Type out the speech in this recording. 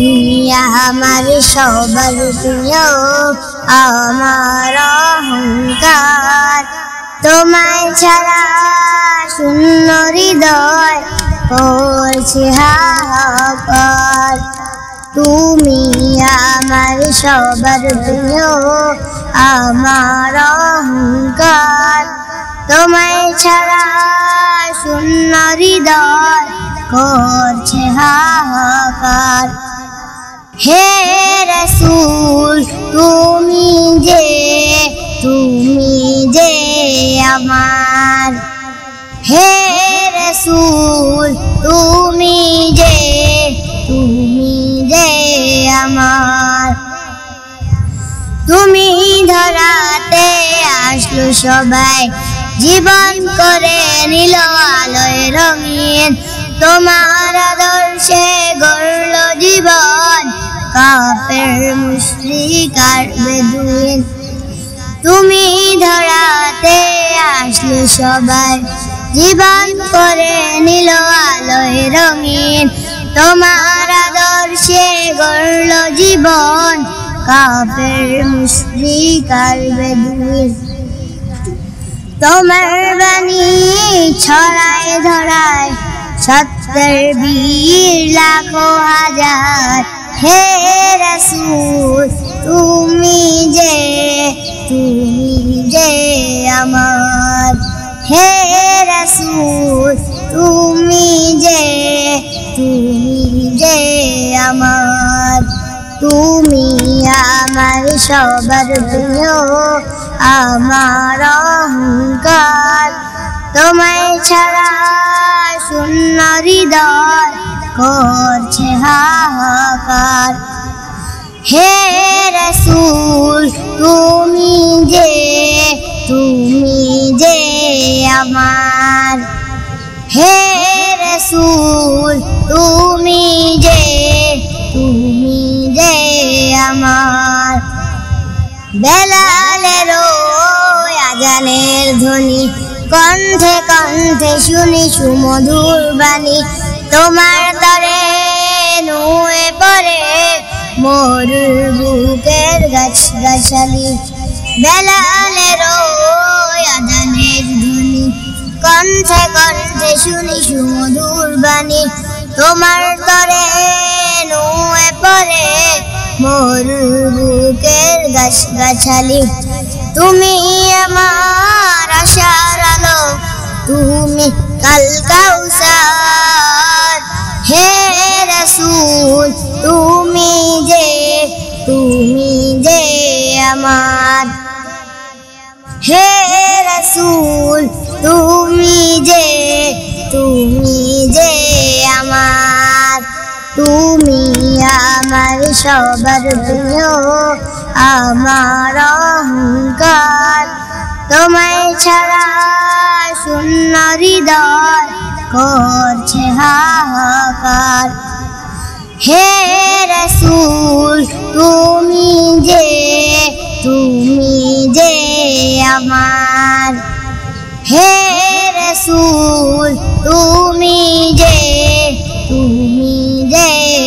তুমি আমার সবার প্রিয়, আমার অহংকার। তোমায় ছাড়া শূন্য হৃদয় করছে হাহাকার। তুমি আমার সবার প্রিয়, আমার অহংকার। তোমায় ছাড়া শূন্য হৃদয় করছে হাহাকার। হে রসুল, তুমি যে তুমি যে আমার। হে রসুল, তুমি যে তুমি যে আমার। তুমি ধরাতে আসলো সবাই, জীবন করে নিল আলোয় রঙিন। তোমার আদর্শে গড়ল জীবন। কাফের মুশরিক আর বেদুইন। তুমি ধরাতে আসলো সবাই জীবন করে নিল আলোয় রঙিন। তোমার আদর্শে গড়ল জীবন কাফের মুশরিক আর বেদুইন। তোমার বাণী ছড়ায় ধরায় সত্তর বীর লাখো হাজার। হে রসুল, তুমি যে তুমি যে আমার। হে রসুল, তুমি যে তুমি যে আমার। তুমি আমার সবার প্রিয়, আমার অহংকার। তোমায় ছাড়া শূন্য হৃদয় করছে হাহাকার। হে রসুল, তুমি যে তুমি যে আমার। হে রসুল, তুমি যে তুমি যে আমার। বেলালেরও আজানের ধ্বনি, কণ্ঠে কণ্ঠে শুনি সুমধুর বাণী। তোমার মরুর বুকের গাছ গাছালি বেলালেরও আজানের ধ্বনি। কণ্ঠে কণ্ঠে শুনি সুমধুর বাণী, তোমার তরে নুয়ে পড়ে মরুর বুকের গাছ গাছালি তুমি আমার আশার আলো, তুমি কাল কাউসার। হে হে রসুল, তুমি যে তুমি যে আমার, তুমি আমার সবার প্রিয়, আমার অহংকার। তোমায় ছাড়া শূন্য হৃদয় করছে হাহাকার। হে রসুল, তুমি যে, তুমি আমার। হে রসুল তুমি যে তুমি যে আমার